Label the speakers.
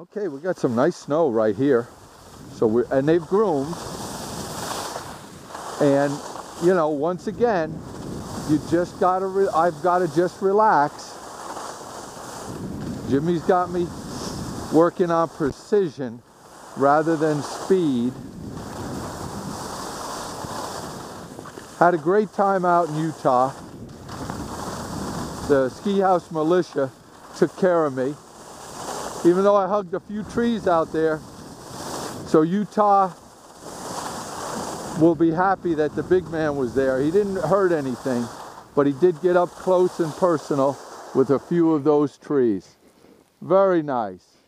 Speaker 1: Okay, we got some nice snow right here. So we and they've groomed. And you know, once again, you just gotta. I've got to just relax. Jimmy's got me working on precision rather than speed. Had a great time out in Utah. The Ski Haus militia took care of me even though I hugged a few trees out there. So Utah will be happy that the big man was there. He didn't hurt anything, but he did get up close and personal with a few of those trees. Very nice.